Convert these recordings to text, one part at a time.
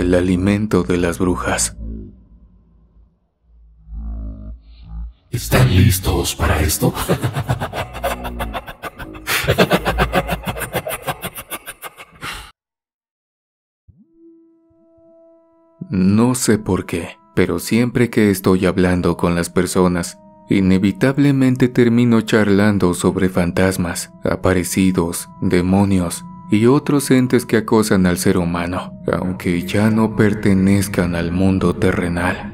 el alimento de las brujas. ¿Están listos para esto? No sé por qué, pero siempre que estoy hablando con las personas, inevitablemente termino charlando sobre fantasmas, aparecidos, demonios y otros entes que acosan al ser humano, aunque ya no pertenezcan al mundo terrenal.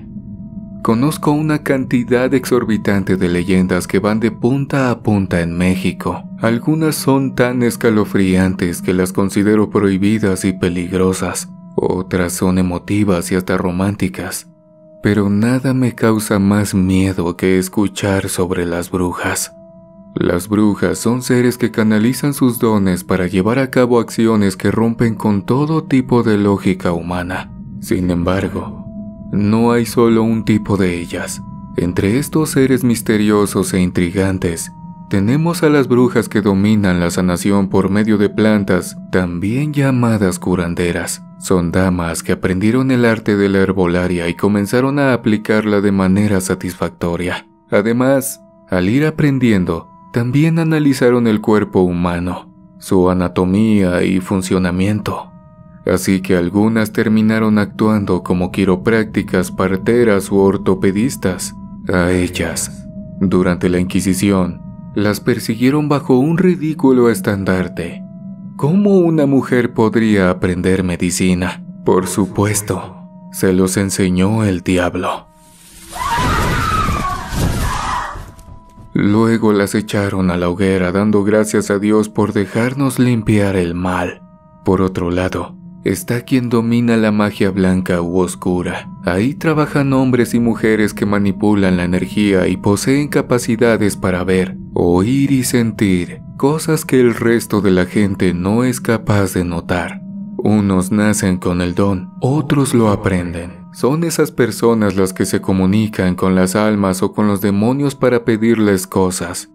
Conozco una cantidad exorbitante de leyendas que van de punta a punta en México. Algunas son tan escalofriantes que las considero prohibidas y peligrosas. Otras son emotivas y hasta románticas. Pero nada me causa más miedo que escuchar sobre las brujas. Las brujas son seres que canalizan sus dones para llevar a cabo acciones que rompen con todo tipo de lógica humana. Sin embargo, no hay solo un tipo de ellas. Entre estos seres misteriosos e intrigantes, tenemos a las brujas que dominan la sanación por medio de plantas, también llamadas curanderas. Son damas que aprendieron el arte de la herbolaria y comenzaron a aplicarla de manera satisfactoria. Además, al ir aprendiendo, también analizaron el cuerpo humano, su anatomía y funcionamiento así que algunas terminaron actuando como quiroprácticas, parteras u ortopedistas. A ellas, durante la Inquisición, las persiguieron bajo un ridículo estandarte. ¿Cómo una mujer podría aprender medicina? Por supuesto, se los enseñó el diablo. Luego las echaron a la hoguera dando gracias a Dios por dejarnos limpiar el mal. Por otro lado, está quien domina la magia blanca u oscura. Ahí trabajan hombres y mujeres que manipulan la energía y poseen capacidades para ver, oír y sentir cosas que el resto de la gente no es capaz de notar. Unos nacen con el don, otros lo aprenden. Son esas personas las que se comunican con las almas o con los demonios para pedirles cosas.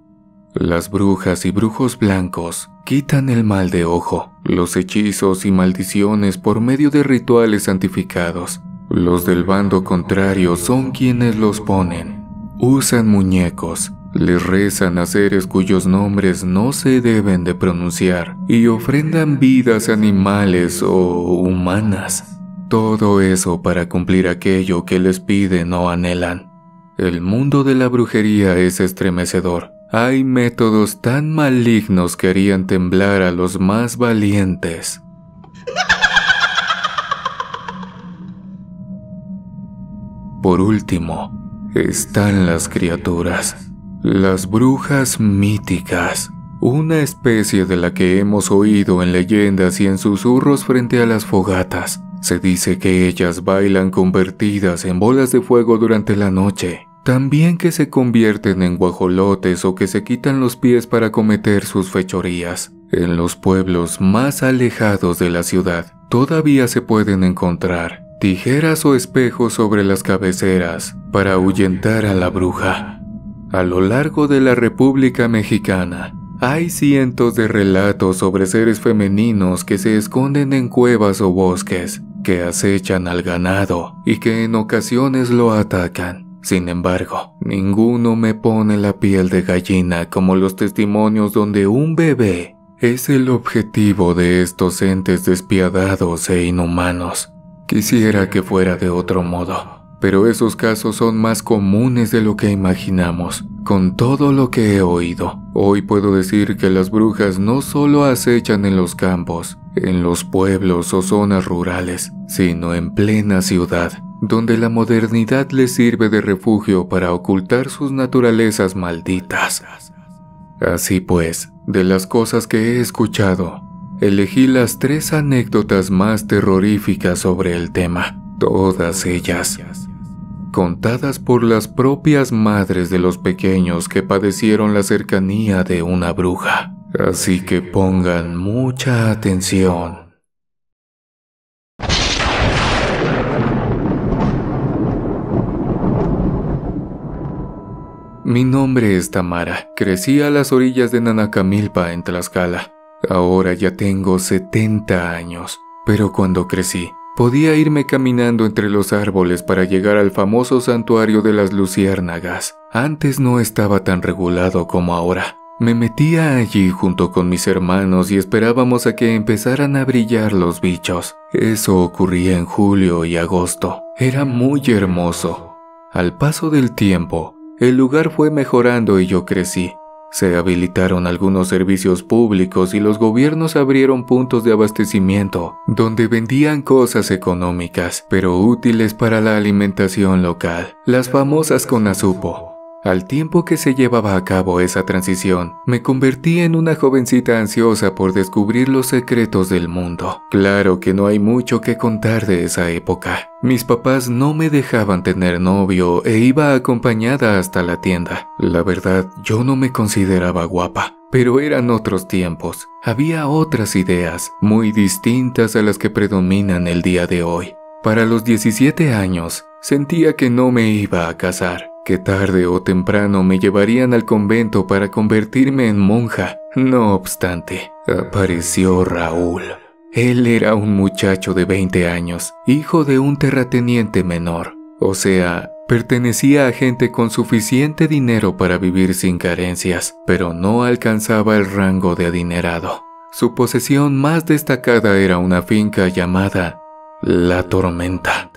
Las brujas y brujos blancos quitan el mal de ojo, los hechizos y maldiciones por medio de rituales santificados. Los del bando contrario son quienes los ponen. Usan muñecos, les rezan a seres cuyos nombres no se deben de pronunciar y ofrendan vidas animales o humanas. Todo eso para cumplir aquello que les piden o anhelan. El mundo de la brujería es estremecedor hay métodos tan malignos que harían temblar a los más valientes. Por último, están las criaturas, las brujas míticas, una especie de la que hemos oído en leyendas y en susurros frente a las fogatas. Se dice que ellas bailan convertidas en bolas de fuego durante la noche también que se convierten en guajolotes o que se quitan los pies para cometer sus fechorías. En los pueblos más alejados de la ciudad todavía se pueden encontrar tijeras o espejos sobre las cabeceras para ahuyentar a la bruja. A lo largo de la República Mexicana hay cientos de relatos sobre seres femeninos que se esconden en cuevas o bosques, que acechan al ganado y que en ocasiones lo atacan. Sin embargo, ninguno me pone la piel de gallina como los testimonios donde un bebé es el objetivo de estos entes despiadados e inhumanos. Quisiera que fuera de otro modo, pero esos casos son más comunes de lo que imaginamos. Con todo lo que he oído, hoy puedo decir que las brujas no solo acechan en los campos, en los pueblos o zonas rurales, sino en plena ciudad donde la modernidad les sirve de refugio para ocultar sus naturalezas malditas. Así pues, de las cosas que he escuchado, elegí las tres anécdotas más terroríficas sobre el tema, todas ellas contadas por las propias madres de los pequeños que padecieron la cercanía de una bruja. Así que pongan mucha atención. Mi nombre es Tamara. Crecí a las orillas de Nanacamilpa, en Tlaxcala. Ahora ya tengo 70 años, pero cuando crecí, Podía irme caminando entre los árboles para llegar al famoso santuario de las luciérnagas. Antes no estaba tan regulado como ahora. Me metía allí junto con mis hermanos y esperábamos a que empezaran a brillar los bichos. Eso ocurría en julio y agosto. Era muy hermoso. Al paso del tiempo, el lugar fue mejorando y yo crecí. Se habilitaron algunos servicios públicos y los gobiernos abrieron puntos de abastecimiento donde vendían cosas económicas pero útiles para la alimentación local, las famosas conazupo. Al tiempo que se llevaba a cabo esa transición, me convertí en una jovencita ansiosa por descubrir los secretos del mundo. Claro que no hay mucho que contar de esa época. Mis papás no me dejaban tener novio e iba acompañada hasta la tienda. La verdad, yo no me consideraba guapa. Pero eran otros tiempos. Había otras ideas, muy distintas a las que predominan el día de hoy. Para los 17 años, sentía que no me iba a casar que tarde o temprano me llevarían al convento para convertirme en monja. No obstante, apareció Raúl. Él era un muchacho de 20 años, hijo de un terrateniente menor, o sea, pertenecía a gente con suficiente dinero para vivir sin carencias, pero no alcanzaba el rango de adinerado. Su posesión más destacada era una finca llamada La Tormenta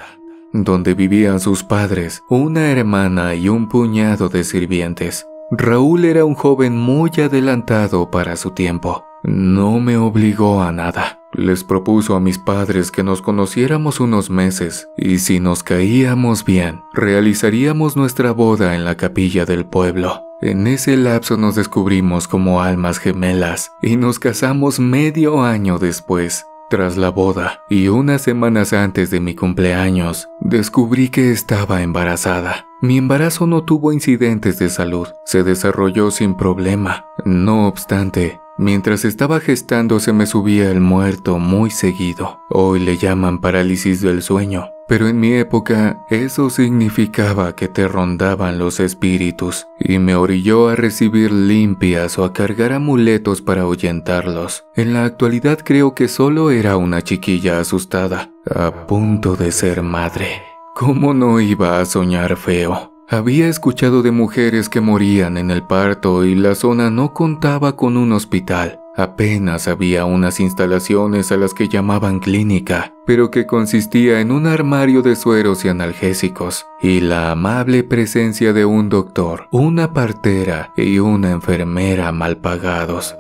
donde vivían sus padres, una hermana y un puñado de sirvientes. Raúl era un joven muy adelantado para su tiempo. No me obligó a nada. Les propuso a mis padres que nos conociéramos unos meses y si nos caíamos bien, realizaríamos nuestra boda en la capilla del pueblo. En ese lapso nos descubrimos como almas gemelas y nos casamos medio año después. Tras la boda y unas semanas antes de mi cumpleaños, descubrí que estaba embarazada. Mi embarazo no tuvo incidentes de salud, se desarrolló sin problema. No obstante, mientras estaba gestando se me subía el muerto muy seguido. Hoy le llaman parálisis del sueño, pero en mi época eso significaba que te rondaban los espíritus y me orilló a recibir limpias o a cargar amuletos para ahuyentarlos. En la actualidad creo que solo era una chiquilla asustada, a punto de ser madre. ¿Cómo no iba a soñar feo? Había escuchado de mujeres que morían en el parto y la zona no contaba con un hospital. Apenas había unas instalaciones a las que llamaban clínica, pero que consistía en un armario de sueros y analgésicos, y la amable presencia de un doctor, una partera y una enfermera mal pagados.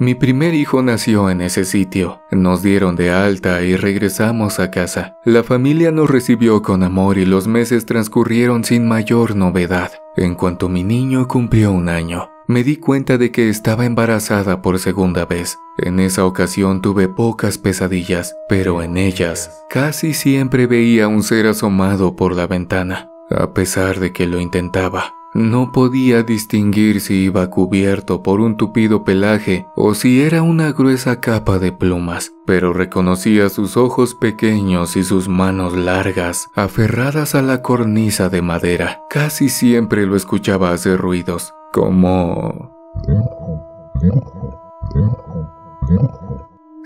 Mi primer hijo nació en ese sitio. Nos dieron de alta y regresamos a casa. La familia nos recibió con amor y los meses transcurrieron sin mayor novedad. En cuanto mi niño cumplió un año, me di cuenta de que estaba embarazada por segunda vez. En esa ocasión tuve pocas pesadillas, pero en ellas casi siempre veía un ser asomado por la ventana, a pesar de que lo intentaba. No podía distinguir si iba cubierto por un tupido pelaje o si era una gruesa capa de plumas, pero reconocía sus ojos pequeños y sus manos largas, aferradas a la cornisa de madera. Casi siempre lo escuchaba hacer ruidos, como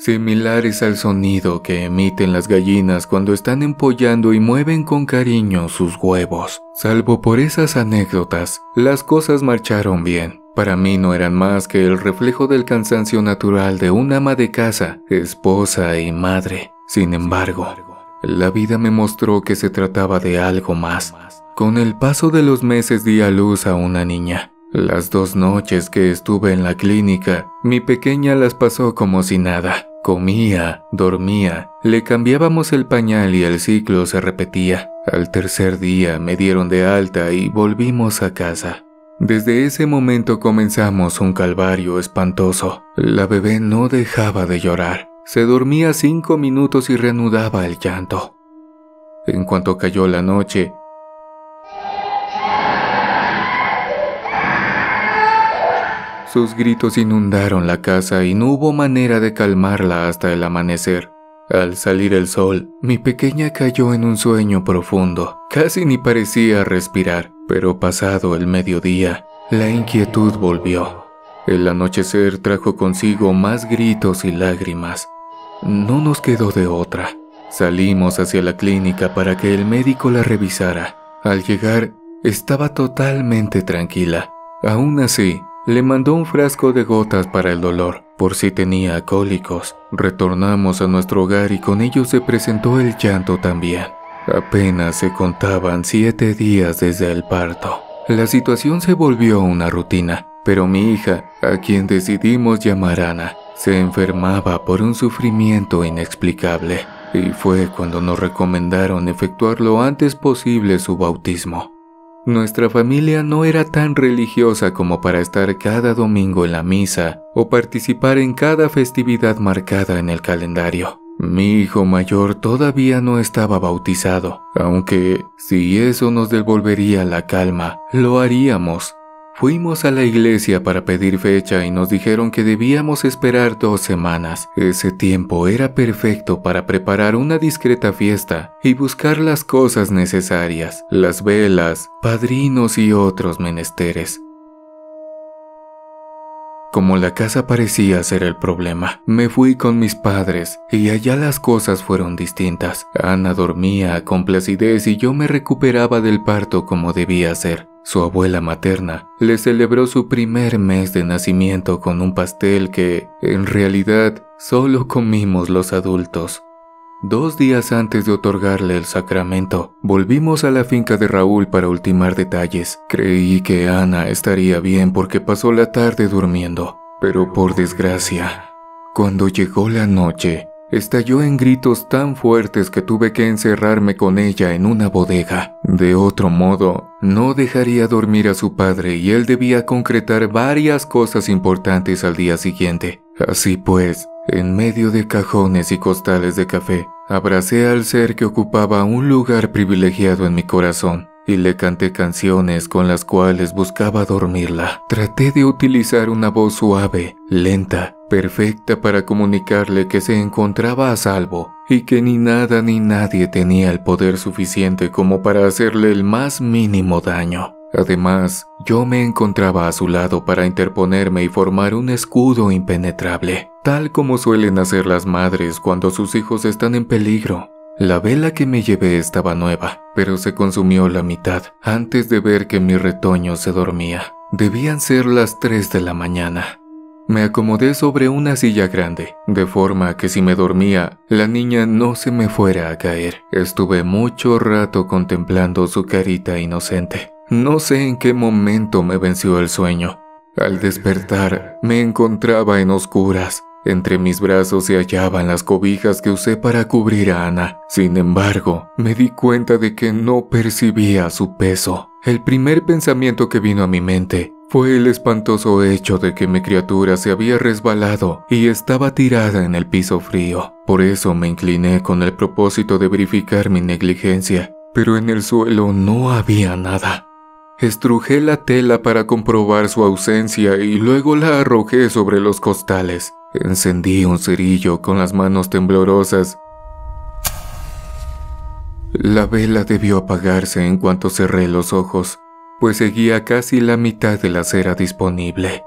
similares al sonido que emiten las gallinas cuando están empollando y mueven con cariño sus huevos. Salvo por esas anécdotas, las cosas marcharon bien. Para mí no eran más que el reflejo del cansancio natural de un ama de casa, esposa y madre. Sin embargo, la vida me mostró que se trataba de algo más. Con el paso de los meses di a luz a una niña. Las dos noches que estuve en la clínica, mi pequeña las pasó como si nada. Comía, dormía, le cambiábamos el pañal y el ciclo se repetía. Al tercer día me dieron de alta y volvimos a casa. Desde ese momento comenzamos un calvario espantoso. La bebé no dejaba de llorar. Se dormía cinco minutos y reanudaba el llanto. En cuanto cayó la noche, Sus gritos inundaron la casa y no hubo manera de calmarla hasta el amanecer. Al salir el sol, mi pequeña cayó en un sueño profundo. Casi ni parecía respirar, pero pasado el mediodía, la inquietud volvió. El anochecer trajo consigo más gritos y lágrimas. No nos quedó de otra. Salimos hacia la clínica para que el médico la revisara. Al llegar, estaba totalmente tranquila. Aún así, le mandó un frasco de gotas para el dolor, por si tenía cólicos. Retornamos a nuestro hogar y con ello se presentó el llanto también. Apenas se contaban siete días desde el parto. La situación se volvió una rutina, pero mi hija, a quien decidimos llamar Ana, se enfermaba por un sufrimiento inexplicable, y fue cuando nos recomendaron efectuar lo antes posible su bautismo. Nuestra familia no era tan religiosa como para estar cada domingo en la misa o participar en cada festividad marcada en el calendario. Mi hijo mayor todavía no estaba bautizado, aunque si eso nos devolvería la calma, lo haríamos. Fuimos a la iglesia para pedir fecha y nos dijeron que debíamos esperar dos semanas. Ese tiempo era perfecto para preparar una discreta fiesta y buscar las cosas necesarias, las velas, padrinos y otros menesteres. Como la casa parecía ser el problema, me fui con mis padres y allá las cosas fueron distintas. Ana dormía con placidez y yo me recuperaba del parto como debía ser. Su abuela materna le celebró su primer mes de nacimiento con un pastel que, en realidad, solo comimos los adultos. Dos días antes de otorgarle el sacramento, volvimos a la finca de Raúl para ultimar detalles. Creí que Ana estaría bien porque pasó la tarde durmiendo, pero por desgracia, cuando llegó la noche, estalló en gritos tan fuertes que tuve que encerrarme con ella en una bodega. De otro modo, no dejaría dormir a su padre y él debía concretar varias cosas importantes al día siguiente. Así pues, en medio de cajones y costales de café, abracé al ser que ocupaba un lugar privilegiado en mi corazón y le canté canciones con las cuales buscaba dormirla. Traté de utilizar una voz suave, lenta, perfecta para comunicarle que se encontraba a salvo y que ni nada ni nadie tenía el poder suficiente como para hacerle el más mínimo daño. Además, yo me encontraba a su lado para interponerme y formar un escudo impenetrable, tal como suelen hacer las madres cuando sus hijos están en peligro. La vela que me llevé estaba nueva, pero se consumió la mitad antes de ver que mi retoño se dormía. Debían ser las 3 de la mañana. Me acomodé sobre una silla grande, de forma que si me dormía, la niña no se me fuera a caer. Estuve mucho rato contemplando su carita inocente. No sé en qué momento me venció el sueño. Al despertar, me encontraba en oscuras, entre mis brazos se hallaban las cobijas que usé para cubrir a Ana. Sin embargo, me di cuenta de que no percibía su peso. El primer pensamiento que vino a mi mente fue el espantoso hecho de que mi criatura se había resbalado y estaba tirada en el piso frío. Por eso me incliné con el propósito de verificar mi negligencia, pero en el suelo no había nada. Estrujé la tela para comprobar su ausencia y luego la arrojé sobre los costales. Encendí un cerillo con las manos temblorosas. La vela debió apagarse en cuanto cerré los ojos, pues seguía casi la mitad de la cera disponible.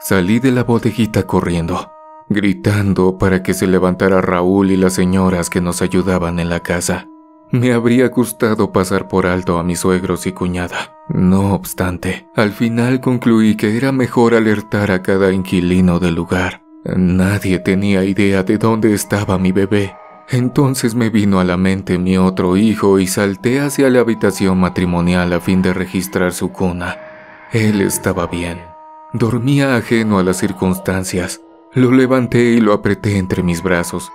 Salí de la bodeguita corriendo, gritando para que se levantara Raúl y las señoras que nos ayudaban en la casa. Me habría gustado pasar por alto a mis suegros y cuñada. No obstante, al final concluí que era mejor alertar a cada inquilino del lugar. Nadie tenía idea de dónde estaba mi bebé. Entonces me vino a la mente mi otro hijo y salté hacia la habitación matrimonial a fin de registrar su cuna. Él estaba bien. Dormía ajeno a las circunstancias. Lo levanté y lo apreté entre mis brazos.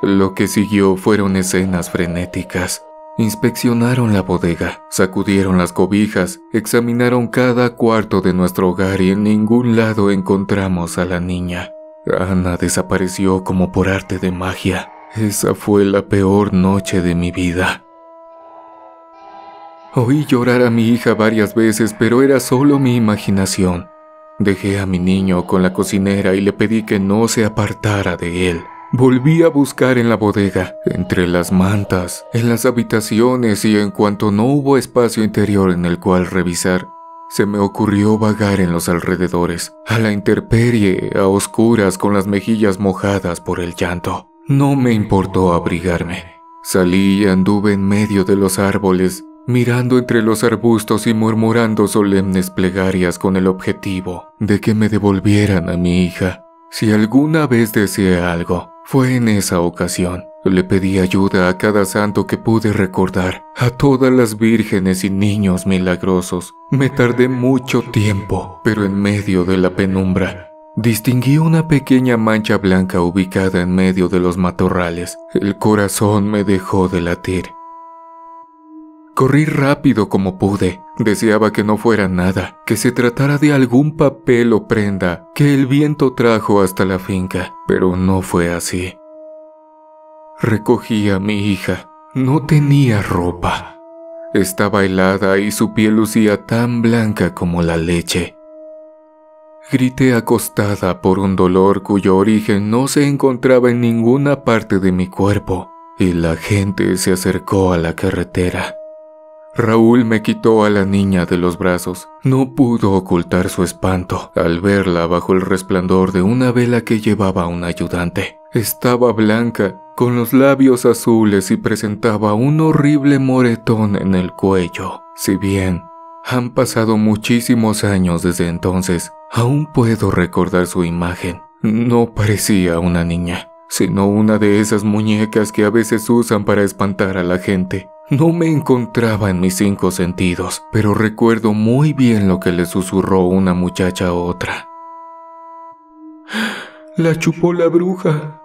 Lo que siguió fueron escenas frenéticas. Inspeccionaron la bodega, sacudieron las cobijas, examinaron cada cuarto de nuestro hogar y en ningún lado encontramos a la niña. Ana desapareció como por arte de magia. Esa fue la peor noche de mi vida. Oí llorar a mi hija varias veces, pero era solo mi imaginación. Dejé a mi niño con la cocinera y le pedí que no se apartara de él. Volví a buscar en la bodega, entre las mantas, en las habitaciones y en cuanto no hubo espacio interior en el cual revisar, se me ocurrió vagar en los alrededores, a la intemperie, a oscuras con las mejillas mojadas por el llanto. No me importó abrigarme. Salí y anduve en medio de los árboles, mirando entre los arbustos y murmurando solemnes plegarias con el objetivo de que me devolvieran a mi hija. Si alguna vez deseé algo, fue en esa ocasión. Le pedí ayuda a cada santo que pude recordar, a todas las vírgenes y niños milagrosos. Me tardé mucho tiempo, pero en medio de la penumbra, distinguí una pequeña mancha blanca ubicada en medio de los matorrales. El corazón me dejó de latir. Corrí rápido como pude. Deseaba que no fuera nada, que se tratara de algún papel o prenda que el viento trajo hasta la finca, pero no fue así. Recogí a mi hija. No tenía ropa. Estaba helada y su piel lucía tan blanca como la leche. Grité acostada por un dolor cuyo origen no se encontraba en ninguna parte de mi cuerpo, y la gente se acercó a la carretera. Raúl me quitó a la niña de los brazos. No pudo ocultar su espanto al verla bajo el resplandor de una vela que llevaba un ayudante. Estaba blanca, con los labios azules y presentaba un horrible moretón en el cuello. Si bien han pasado muchísimos años desde entonces, aún puedo recordar su imagen. No parecía una niña, sino una de esas muñecas que a veces usan para espantar a la gente. No me encontraba en mis cinco sentidos, pero recuerdo muy bien lo que le susurró una muchacha a otra. La chupó la bruja.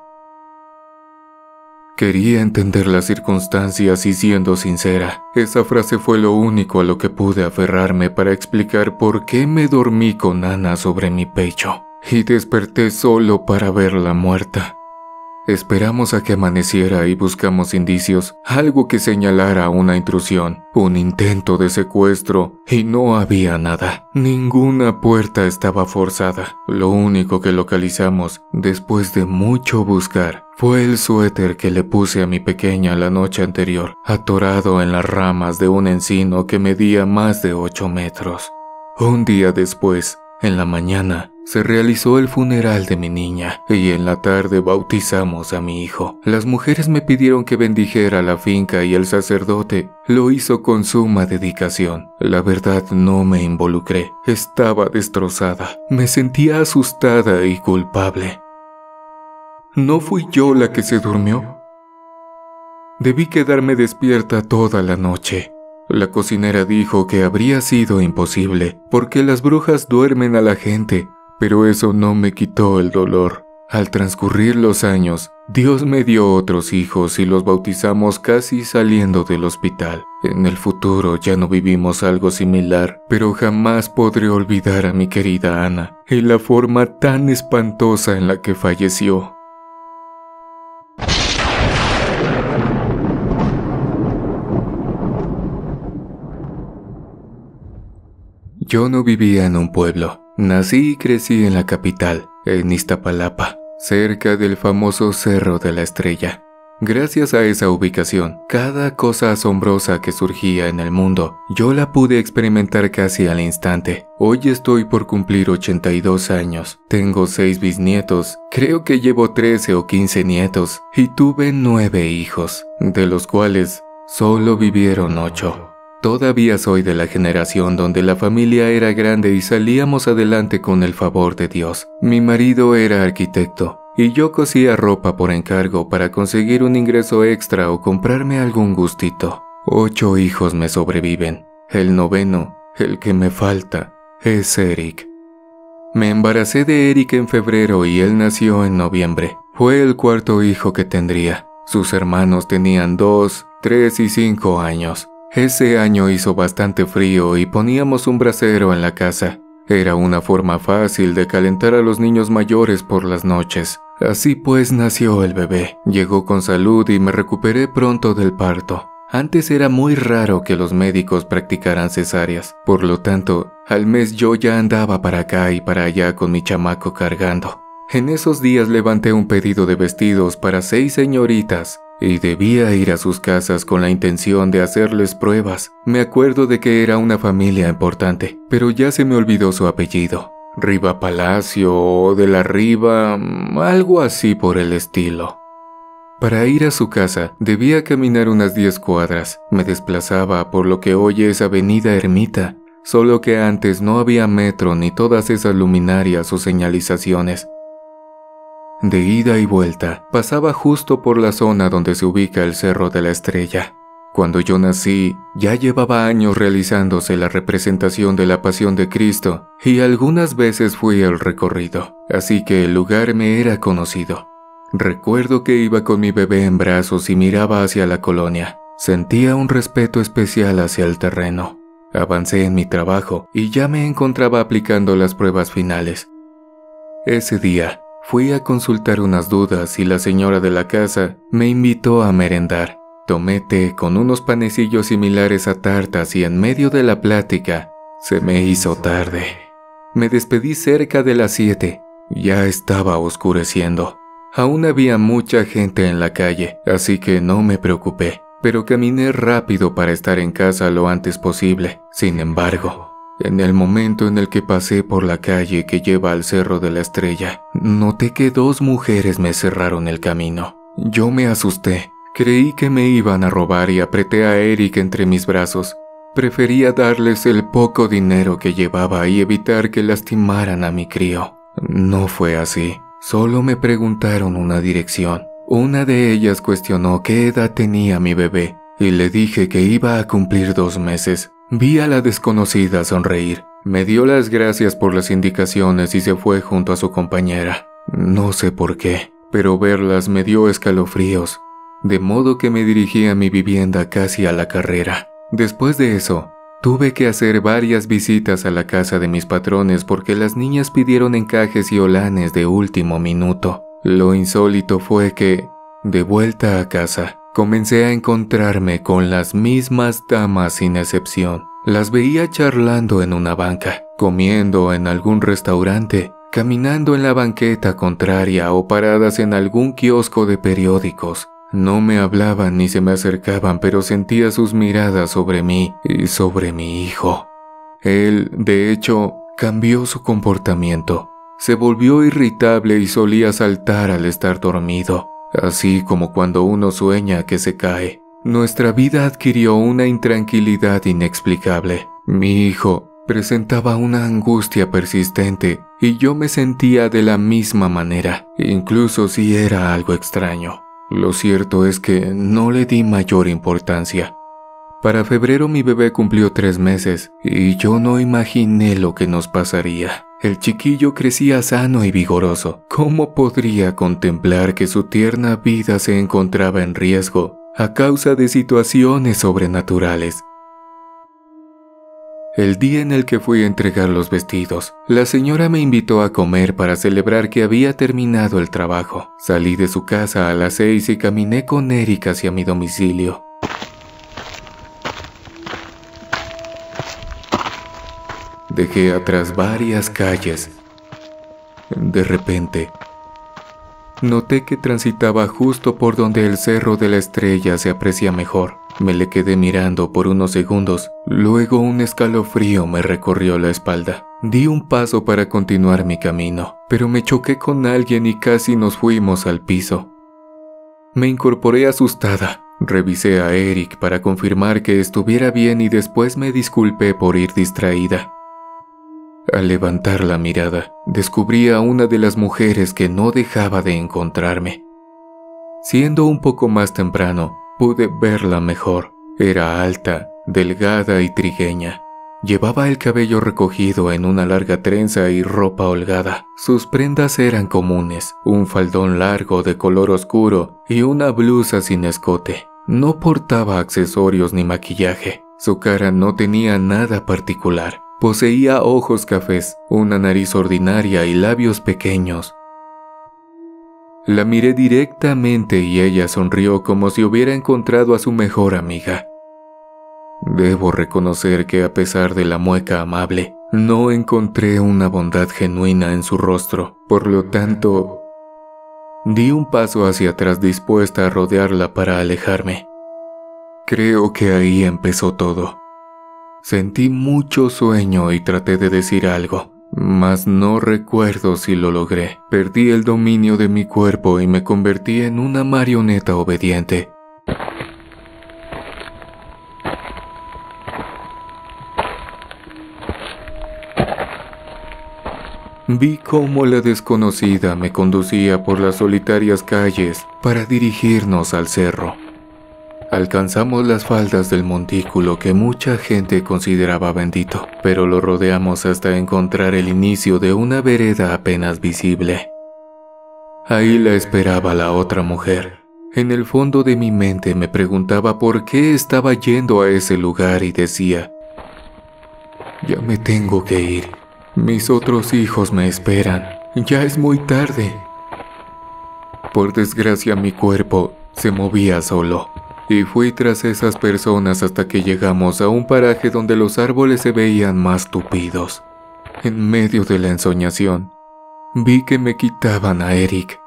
Quería entender las circunstancias y siendo sincera, esa frase fue lo único a lo que pude aferrarme para explicar por qué me dormí con Ana sobre mi pecho y desperté solo para verla muerta. Esperamos a que amaneciera y buscamos indicios, algo que señalara una intrusión, un intento de secuestro, y no había nada. Ninguna puerta estaba forzada. Lo único que localizamos, después de mucho buscar, fue el suéter que le puse a mi pequeña la noche anterior, atorado en las ramas de un encino que medía más de 8 metros. Un día después, en la mañana se realizó el funeral de mi niña y en la tarde bautizamos a mi hijo. Las mujeres me pidieron que bendijera la finca y el sacerdote lo hizo con suma dedicación. La verdad no me involucré, estaba destrozada, me sentía asustada y culpable. ¿No fui yo la que se durmió? Debí quedarme despierta toda la noche. La cocinera dijo que habría sido imposible, porque las brujas duermen a la gente, pero eso no me quitó el dolor. Al transcurrir los años, Dios me dio otros hijos y los bautizamos casi saliendo del hospital. En el futuro ya no vivimos algo similar, pero jamás podré olvidar a mi querida Ana y la forma tan espantosa en la que falleció. Yo no vivía en un pueblo. Nací y crecí en la capital, en Iztapalapa, cerca del famoso Cerro de la Estrella. Gracias a esa ubicación, cada cosa asombrosa que surgía en el mundo, yo la pude experimentar casi al instante. Hoy estoy por cumplir 82 años, tengo 6 bisnietos, creo que llevo 13 o 15 nietos y tuve 9 hijos, de los cuales solo vivieron 8. Todavía soy de la generación donde la familia era grande y salíamos adelante con el favor de Dios. Mi marido era arquitecto y yo cosía ropa por encargo para conseguir un ingreso extra o comprarme algún gustito. Ocho hijos me sobreviven. El noveno, el que me falta, es Eric. Me embaracé de Eric en febrero y él nació en noviembre. Fue el cuarto hijo que tendría. Sus hermanos tenían dos, tres y cinco años. Ese año hizo bastante frío y poníamos un brasero en la casa. Era una forma fácil de calentar a los niños mayores por las noches. Así pues nació el bebé. Llegó con salud y me recuperé pronto del parto. Antes era muy raro que los médicos practicaran cesáreas, por lo tanto, al mes yo ya andaba para acá y para allá con mi chamaco cargando. En esos días levanté un pedido de vestidos para seis señoritas y debía ir a sus casas con la intención de hacerles pruebas. Me acuerdo de que era una familia importante, pero ya se me olvidó su apellido. Riva Palacio o de la Riva, algo así por el estilo. Para ir a su casa debía caminar unas 10 cuadras. Me desplazaba por lo que hoy es Avenida Ermita, solo que antes no había metro ni todas esas luminarias o señalizaciones. De ida y vuelta, pasaba justo por la zona donde se ubica el Cerro de la Estrella. Cuando yo nací, ya llevaba años realizándose la representación de la Pasión de Cristo y algunas veces fui al recorrido, así que el lugar me era conocido. Recuerdo que iba con mi bebé en brazos y miraba hacia la colonia. Sentía un respeto especial hacia el terreno. Avancé en mi trabajo y ya me encontraba aplicando las pruebas finales. Ese día, fui a consultar unas dudas y la señora de la casa me invitó a merendar. Tomé té con unos panecillos similares a tartas y en medio de la plática se me hizo tarde. Me despedí cerca de las siete. Ya estaba oscureciendo. Aún había mucha gente en la calle, así que no me preocupé, pero caminé rápido para estar en casa lo antes posible. Sin embargo, en el momento en el que pasé por la calle que lleva al Cerro de la Estrella, noté que dos mujeres me cerraron el camino. Yo me asusté Creí que me iban a robar y apreté a Eric entre mis brazos. Prefería darles el poco dinero que llevaba y evitar que lastimaran a mi crío. No fue así. Solo me preguntaron una dirección. Una de ellas cuestionó qué edad tenía mi bebé y le dije que iba a cumplir dos meses. Vi a la desconocida sonreír. Me dio las gracias por las indicaciones y se fue junto a su compañera. No sé por qué, pero verlas me dio escalofríos de modo que me dirigí a mi vivienda casi a la carrera. Después de eso, tuve que hacer varias visitas a la casa de mis patrones porque las niñas pidieron encajes y olanes de último minuto. Lo insólito fue que, de vuelta a casa, comencé a encontrarme con las mismas damas sin excepción. Las veía charlando en una banca, comiendo en algún restaurante, caminando en la banqueta contraria o paradas en algún kiosco de periódicos. No me hablaban ni se me acercaban, pero sentía sus miradas sobre mí y sobre mi hijo. Él, de hecho, cambió su comportamiento. Se volvió irritable y solía saltar al estar dormido, así como cuando uno sueña que se cae. Nuestra vida adquirió una intranquilidad inexplicable. Mi hijo presentaba una angustia persistente y yo me sentía de la misma manera, incluso si era algo extraño. Lo cierto es que no le di mayor importancia. Para febrero mi bebé cumplió tres meses y yo no imaginé lo que nos pasaría. El chiquillo crecía sano y vigoroso. ¿Cómo podría contemplar que su tierna vida se encontraba en riesgo a causa de situaciones sobrenaturales? El día en el que fui a entregar los vestidos, la señora me invitó a comer para celebrar que había terminado el trabajo. Salí de su casa a las seis y caminé con Eric hacia mi domicilio. Dejé atrás varias calles. De repente, noté que transitaba justo por donde el cerro de la estrella se aprecia mejor. Me le quedé mirando por unos segundos, luego un escalofrío me recorrió la espalda. Di un paso para continuar mi camino, pero me choqué con alguien y casi nos fuimos al piso. Me incorporé asustada, revisé a Eric para confirmar que estuviera bien y después me disculpé por ir distraída. Al levantar la mirada, descubrí a una de las mujeres que no dejaba de encontrarme. Siendo un poco más temprano, Pude verla mejor. Era alta, delgada y trigueña. Llevaba el cabello recogido en una larga trenza y ropa holgada. Sus prendas eran comunes, un faldón largo de color oscuro y una blusa sin escote. No portaba accesorios ni maquillaje. Su cara no tenía nada particular. Poseía ojos cafés, una nariz ordinaria y labios pequeños, la miré directamente y ella sonrió como si hubiera encontrado a su mejor amiga. Debo reconocer que a pesar de la mueca amable, no encontré una bondad genuina en su rostro, por lo tanto, di un paso hacia atrás dispuesta a rodearla para alejarme. Creo que ahí empezó todo. Sentí mucho sueño y traté de decir algo, mas no recuerdo si lo logré. Perdí el dominio de mi cuerpo y me convertí en una marioneta obediente. Vi cómo la desconocida me conducía por las solitarias calles para dirigirnos al cerro. Alcanzamos las faldas del montículo que mucha gente consideraba bendito, pero lo rodeamos hasta encontrar el inicio de una vereda apenas visible. Ahí la esperaba la otra mujer. En el fondo de mi mente me preguntaba por qué estaba yendo a ese lugar y decía, ya me tengo que ir. Mis otros hijos me esperan. Ya es muy tarde. Por desgracia mi cuerpo se movía solo y fui tras esas personas hasta que llegamos a un paraje donde los árboles se veían más tupidos. En medio de la ensoñación, vi que me quitaban a Eric.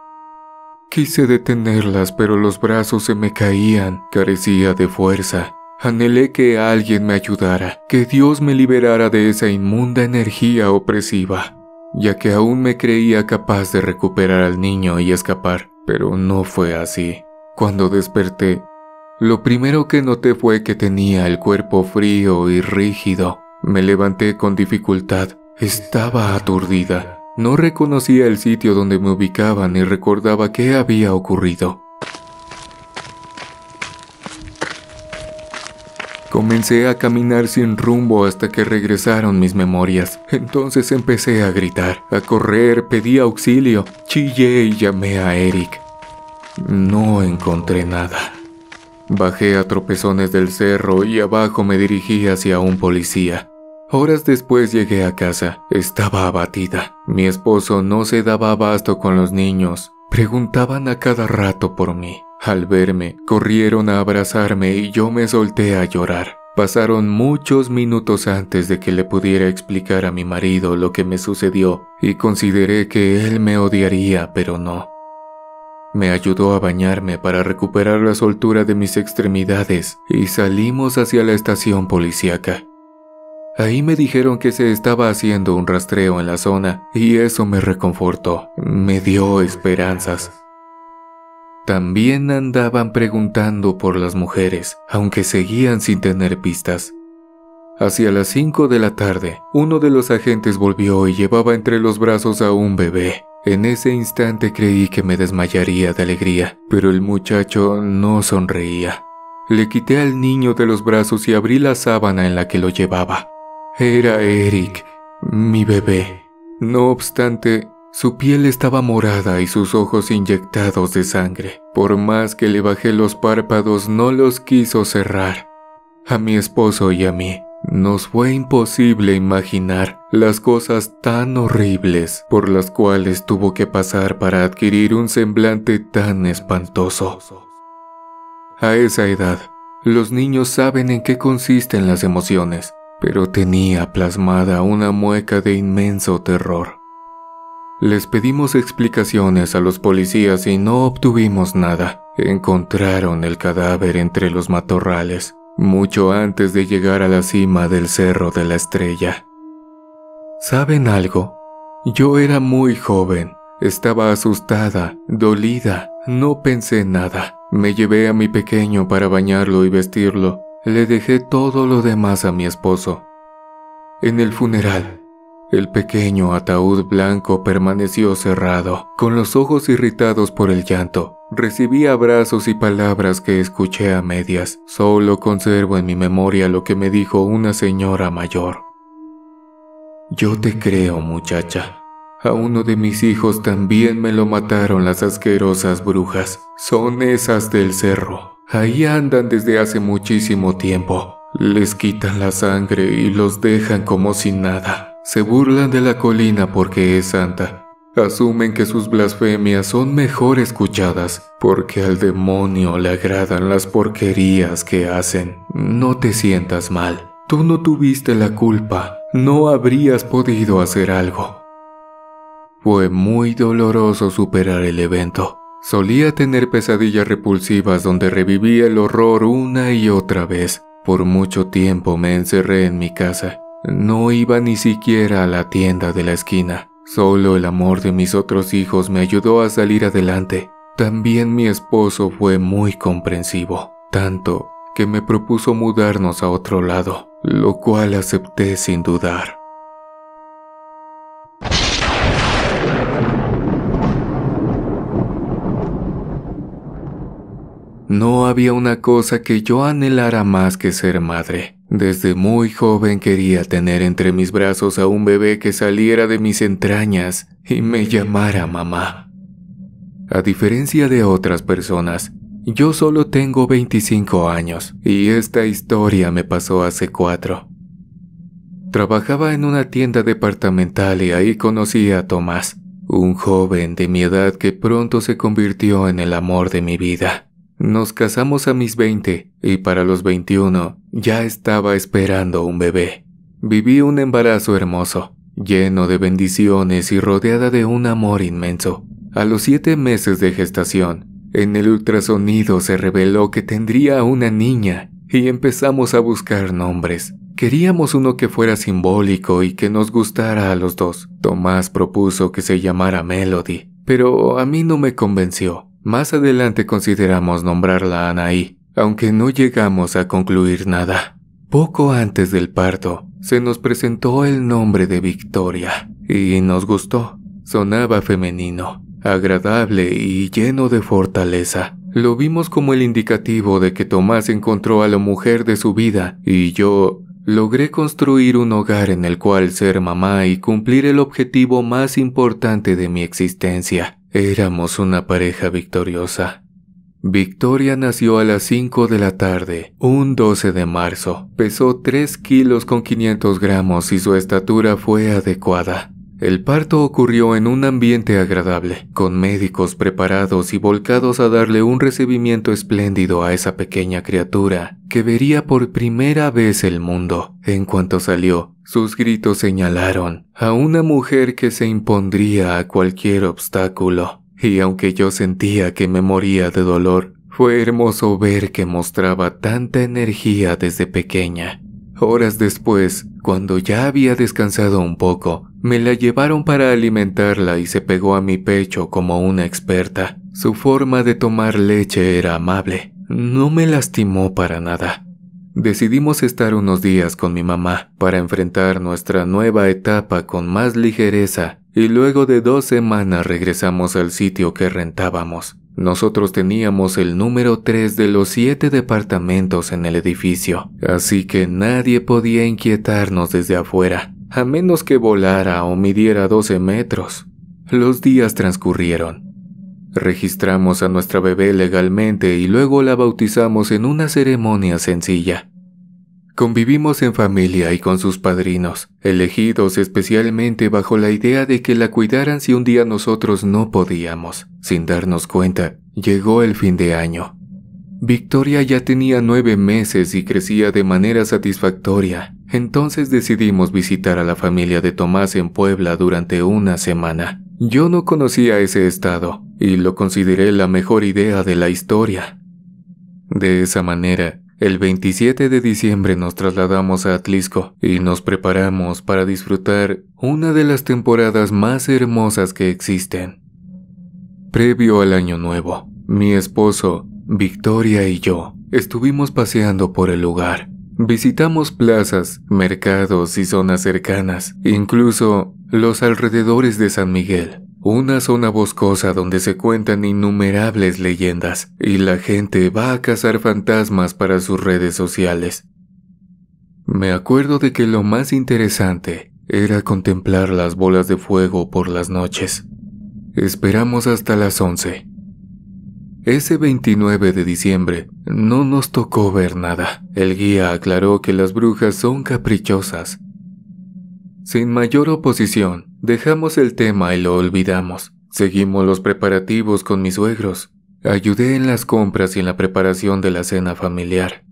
Quise detenerlas, pero los brazos se me caían, carecía de fuerza. Anhelé que alguien me ayudara, que Dios me liberara de esa inmunda energía opresiva, ya que aún me creía capaz de recuperar al niño y escapar, pero no fue así. Cuando desperté, lo primero que noté fue que tenía el cuerpo frío y rígido. Me levanté con dificultad. Estaba aturdida. No reconocía el sitio donde me ubicaba ni recordaba qué había ocurrido. Comencé a caminar sin rumbo hasta que regresaron mis memorias. Entonces empecé a gritar, a correr, pedí auxilio, chillé y llamé a Eric. No encontré nada. Bajé a tropezones del cerro y abajo me dirigí hacia un policía. Horas después llegué a casa. Estaba abatida. Mi esposo no se daba abasto con los niños. Preguntaban a cada rato por mí. Al verme, corrieron a abrazarme y yo me solté a llorar. Pasaron muchos minutos antes de que le pudiera explicar a mi marido lo que me sucedió y consideré que él me odiaría, pero no. Me ayudó a bañarme para recuperar la soltura de mis extremidades y salimos hacia la estación policíaca. Ahí me dijeron que se estaba haciendo un rastreo en la zona y eso me reconfortó, me dio esperanzas. También andaban preguntando por las mujeres, aunque seguían sin tener pistas. Hacia las 5 de la tarde, uno de los agentes volvió y llevaba entre los brazos a un bebé. En ese instante creí que me desmayaría de alegría, pero el muchacho no sonreía. Le quité al niño de los brazos y abrí la sábana en la que lo llevaba. Era Eric, mi bebé. No obstante, su piel estaba morada y sus ojos inyectados de sangre. Por más que le bajé los párpados, no los quiso cerrar. A mi esposo y a mí nos fue imposible imaginar las cosas tan horribles por las cuales tuvo que pasar para adquirir un semblante tan espantoso. A esa edad, los niños saben en qué consisten las emociones, pero tenía plasmada una mueca de inmenso terror. Les pedimos explicaciones a los policías y no obtuvimos nada. Encontraron el cadáver entre los matorrales mucho antes de llegar a la cima del Cerro de la Estrella. ¿Saben algo? Yo era muy joven, estaba asustada, dolida, no pensé nada. Me llevé a mi pequeño para bañarlo y vestirlo. Le dejé todo lo demás a mi esposo. En el funeral, el pequeño ataúd blanco permaneció cerrado, con los ojos irritados por el llanto. Recibí abrazos y palabras que escuché a medias. Solo conservo en mi memoria lo que me dijo una señora mayor. Yo te creo, muchacha. A uno de mis hijos también me lo mataron las asquerosas brujas. Son esas del cerro. Ahí andan desde hace muchísimo tiempo. Les quitan la sangre y los dejan como sin nada. Se burlan de la colina porque es santa. Asumen que sus blasfemias son mejor escuchadas porque al demonio le agradan las porquerías que hacen. No te sientas mal. Tú no tuviste la culpa. No habrías podido hacer algo. Fue muy doloroso superar el evento. Solía tener pesadillas repulsivas donde revivía el horror una y otra vez. Por mucho tiempo me encerré en mi casa No iba ni siquiera a la tienda de la esquina. Solo el amor de mis otros hijos me ayudó a salir adelante. También mi esposo fue muy comprensivo, tanto que me propuso mudarnos a otro lado, lo cual acepté sin dudar. No había una cosa que yo anhelara más que ser madre. Desde muy joven quería tener entre mis brazos a un bebé que saliera de mis entrañas y me llamara mamá. A diferencia de otras personas, yo solo tengo 25 años y esta historia me pasó hace cuatro. Trabajaba en una tienda departamental y ahí conocí a Tomás, un joven de mi edad que pronto se convirtió en el amor de mi vida. Nos casamos a mis 20 y para los 21 ya estaba esperando un bebé. Viví un embarazo hermoso, lleno de bendiciones y rodeada de un amor inmenso. A los siete meses de gestación, en el ultrasonido se reveló que tendría una niña y empezamos a buscar nombres. Queríamos uno que fuera simbólico y que nos gustara a los dos. Tomás propuso que se llamara Melody, pero a mí no me convenció. Más adelante consideramos nombrarla Anaí, aunque no llegamos a concluir nada. Poco antes del parto, se nos presentó el nombre de Victoria y nos gustó. Sonaba femenino, agradable y lleno de fortaleza. Lo vimos como el indicativo de que Tomás encontró a la mujer de su vida y yo logré construir un hogar en el cual ser mamá y cumplir el objetivo más importante de mi existencia. Éramos una pareja victoriosa. Victoria nació a las 5 de la tarde, un 12 de marzo. Pesó 3 kilos con 500 gramos y su estatura fue adecuada. El parto ocurrió en un ambiente agradable, con médicos preparados y volcados a darle un recibimiento espléndido a esa pequeña criatura que vería por primera vez el mundo. En cuanto salió, sus gritos señalaron a una mujer que se impondría a cualquier obstáculo. Y aunque yo sentía que me moría de dolor, fue hermoso ver que mostraba tanta energía desde pequeña. Horas después, cuando ya había descansado un poco, me la llevaron para alimentarla y se pegó a mi pecho como una experta. Su forma de tomar leche era amable. No me lastimó para nada. Decidimos estar unos días con mi mamá para enfrentar nuestra nueva etapa con más ligereza y luego de dos semanas regresamos al sitio que rentábamos. Nosotros teníamos el número 3 de los siete departamentos en el edificio, así que nadie podía inquietarnos desde afuera, a menos que volara o midiera 12 metros. Los días transcurrieron. Registramos a nuestra bebé legalmente y luego la bautizamos en una ceremonia sencilla. Convivimos en familia y con sus padrinos, elegidos especialmente bajo la idea de que la cuidaran si un día nosotros no podíamos. Sin darnos cuenta, llegó el fin de año. Victoria ya tenía nueve meses y crecía de manera satisfactoria. Entonces decidimos visitar a la familia de Tomás en Puebla durante una semana. Yo no conocía ese estado y lo consideré la mejor idea de la historia. De esa manera, el 27 de diciembre nos trasladamos a Atlisco y nos preparamos para disfrutar una de las temporadas más hermosas que existen. Previo al año nuevo, mi esposo, Victoria y yo estuvimos paseando por el lugar. Visitamos plazas, mercados y zonas cercanas, incluso los alrededores de San Miguel una zona boscosa donde se cuentan innumerables leyendas y la gente va a cazar fantasmas para sus redes sociales. Me acuerdo de que lo más interesante era contemplar las bolas de fuego por las noches. Esperamos hasta las 11. Ese 29 de diciembre no nos tocó ver nada. El guía aclaró que las brujas son caprichosas sin mayor oposición, dejamos el tema y lo olvidamos. Seguimos los preparativos con mis suegros. Ayudé en las compras y en la preparación de la cena familiar.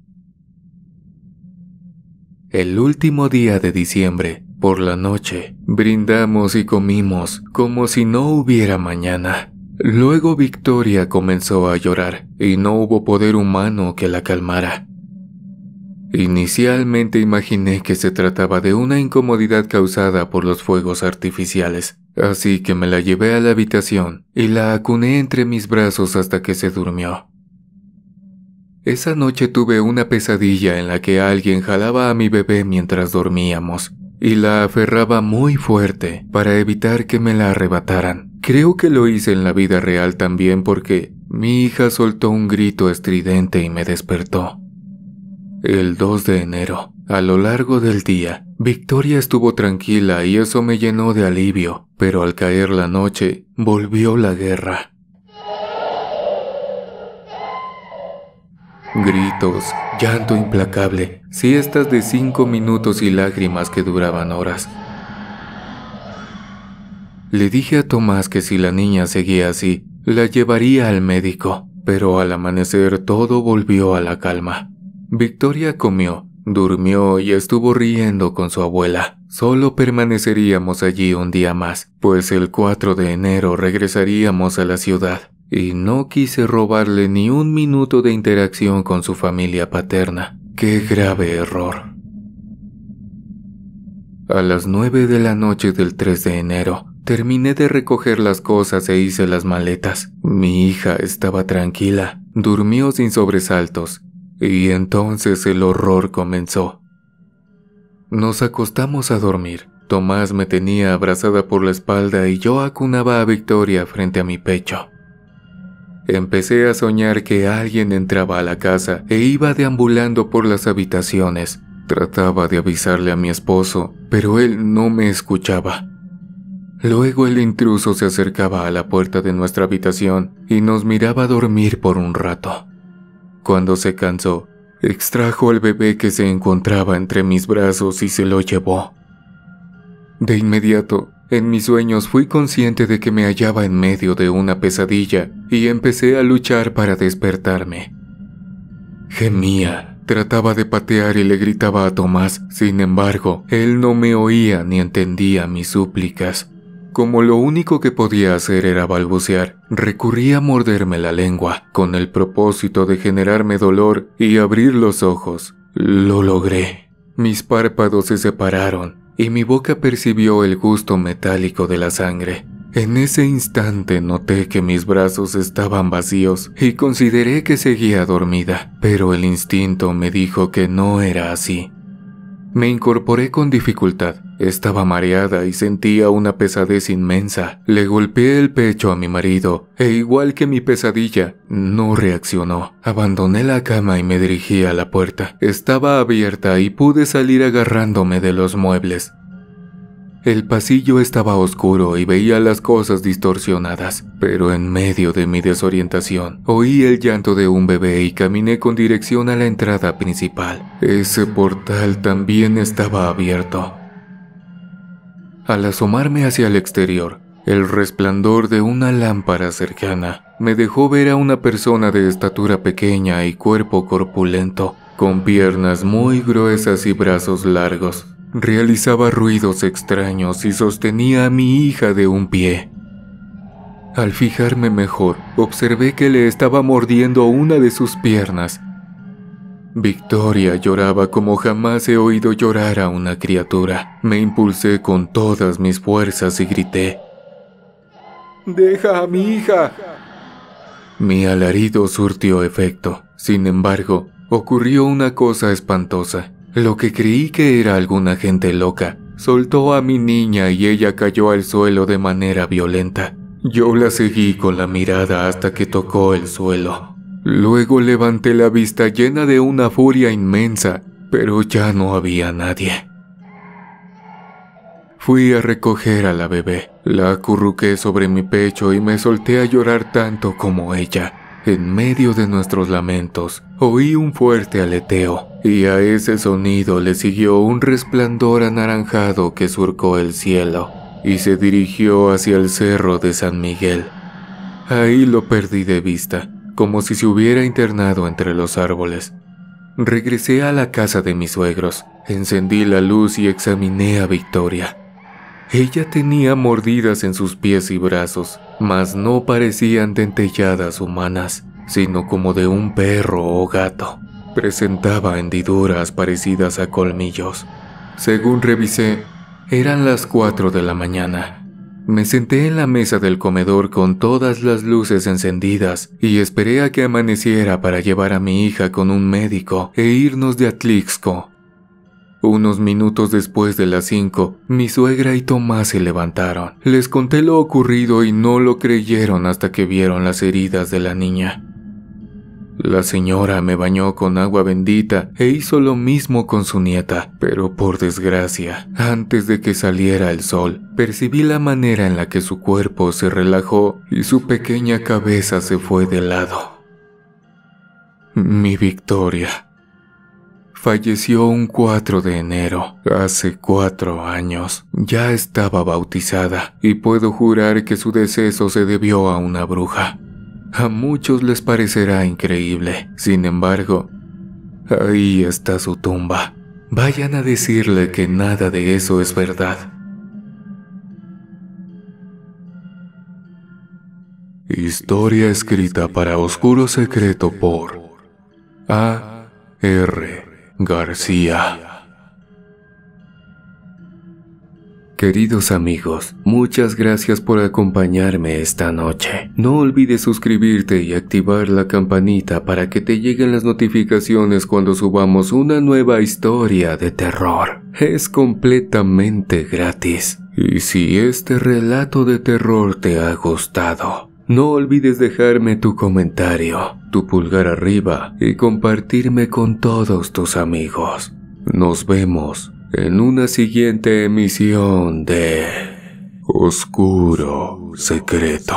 El último día de diciembre, por la noche, brindamos y comimos como si no hubiera mañana. Luego Victoria comenzó a llorar y no hubo poder humano que la calmara. Inicialmente imaginé que se trataba de una incomodidad causada por los fuegos artificiales, así que me la llevé a la habitación y la acuné entre mis brazos hasta que se durmió. Esa noche tuve una pesadilla en la que alguien jalaba a mi bebé mientras dormíamos y la aferraba muy fuerte para evitar que me la arrebataran. Creo que lo hice en la vida real también porque mi hija soltó un grito estridente y me despertó. El 2 de enero, a lo largo del día, Victoria estuvo tranquila y eso me llenó de alivio, pero al caer la noche, volvió la guerra. Gritos, llanto implacable, siestas de cinco minutos y lágrimas que duraban horas. Le dije a Tomás que si la niña seguía así, la llevaría al médico, pero al amanecer todo volvió a la calma. Victoria comió, durmió y estuvo riendo con su abuela. Solo permaneceríamos allí un día más, pues el 4 de enero regresaríamos a la ciudad, y no quise robarle ni un minuto de interacción con su familia paterna. ¡Qué grave error! A las 9 de la noche del 3 de enero, terminé de recoger las cosas e hice las maletas. Mi hija estaba tranquila, durmió sin sobresaltos y entonces el horror comenzó. Nos acostamos a dormir. Tomás me tenía abrazada por la espalda y yo acunaba a Victoria frente a mi pecho. Empecé a soñar que alguien entraba a la casa e iba deambulando por las habitaciones. Trataba de avisarle a mi esposo, pero él no me escuchaba. Luego el intruso se acercaba a la puerta de nuestra habitación y nos miraba dormir por un rato. Cuando se cansó, extrajo al bebé que se encontraba entre mis brazos y se lo llevó. De inmediato, en mis sueños fui consciente de que me hallaba en medio de una pesadilla y empecé a luchar para despertarme. Gemía, trataba de patear y le gritaba a Tomás, sin embargo, él no me oía ni entendía mis súplicas. Como lo único que podía hacer era balbucear, recurrí a morderme la lengua, con el propósito de generarme dolor y abrir los ojos. Lo logré. Mis párpados se separaron y mi boca percibió el gusto metálico de la sangre. En ese instante noté que mis brazos estaban vacíos y consideré que seguía dormida, pero el instinto me dijo que no era así. Me incorporé con dificultad. Estaba mareada y sentía una pesadez inmensa. Le golpeé el pecho a mi marido e igual que mi pesadilla, no reaccionó. Abandoné la cama y me dirigí a la puerta. Estaba abierta y pude salir agarrándome de los muebles. El pasillo estaba oscuro y veía las cosas distorsionadas, pero en medio de mi desorientación oí el llanto de un bebé y caminé con dirección a la entrada principal. Ese portal también estaba abierto. Al asomarme hacia el exterior, el resplandor de una lámpara cercana me dejó ver a una persona de estatura pequeña y cuerpo corpulento, con piernas muy gruesas y brazos largos. Realizaba ruidos extraños y sostenía a mi hija de un pie. Al fijarme mejor, observé que le estaba mordiendo una de sus piernas. Victoria lloraba como jamás he oído llorar a una criatura. Me impulsé con todas mis fuerzas y grité. ¡Deja a mi hija! Mi alarido surtió efecto. Sin embargo, ocurrió una cosa espantosa. Lo que creí que era alguna gente loca, soltó a mi niña y ella cayó al suelo de manera violenta. Yo la seguí con la mirada hasta que tocó el suelo. Luego levanté la vista llena de una furia inmensa, pero ya no había nadie. Fui a recoger a la bebé, la acurruqué sobre mi pecho y me solté a llorar tanto como ella. En medio de nuestros lamentos, oí un fuerte aleteo, y a ese sonido le siguió un resplandor anaranjado que surcó el cielo y se dirigió hacia el cerro de San Miguel. Ahí lo perdí de vista, como si se hubiera internado entre los árboles. Regresé a la casa de mis suegros, encendí la luz y examiné a Victoria. Ella tenía mordidas en sus pies y brazos, mas no parecían dentelladas humanas, sino como de un perro o gato. presentaba hendiduras parecidas a colmillos. Según revisé, eran las 4 de la mañana. Me senté en la mesa del comedor con todas las luces encendidas y esperé a que amaneciera para llevar a mi hija con un médico e irnos de Atlixco. Unos minutos después de las cinco, mi suegra y Tomás se levantaron. Les conté lo ocurrido y no lo creyeron hasta que vieron las heridas de la niña. La señora me bañó con agua bendita e hizo lo mismo con su nieta, pero por desgracia, antes de que saliera el sol, percibí la manera en la que su cuerpo se relajó y su pequeña cabeza se fue de lado. Mi Victoria falleció un 4 de enero, hace cuatro años. Ya estaba bautizada y puedo jurar que su deceso se debió a una bruja. A muchos les parecerá increíble, sin embargo, ahí está su tumba. Vayan a decirle que nada de eso es verdad. Historia escrita para Oscuro Secreto por A. R. García. Queridos amigos, muchas gracias por acompañarme esta noche. No olvides suscribirte y activar la campanita para que te lleguen las notificaciones cuando subamos una nueva historia de terror. Es completamente gratis. Y si este relato de terror te ha gustado, no olvides dejarme tu comentario, tu pulgar arriba y compartirme con todos tus amigos. Nos vemos en una siguiente emisión de Oscuro Secreto.